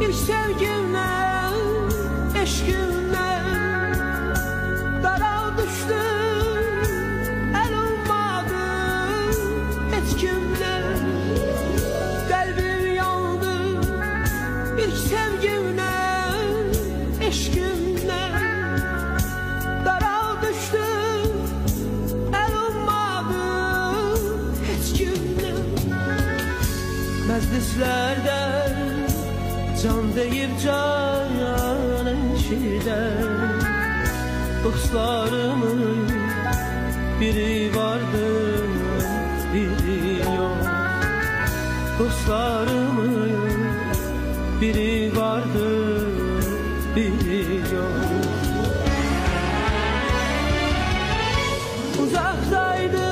İlk sevgimle, eşkimle Dara düştü, el olmadı etkimle. Kalbim yandı, ilk sevgimle, eşkimle. Dara düştü, el olmadı etkimle. Meclislerde can deyib can eşidən Dostlarımın biri vardır, biri yok. Dostlarımın biri vardır, biri yok. Uzaktaydı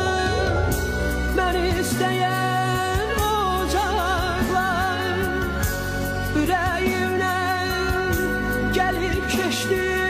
beni isteyen geçti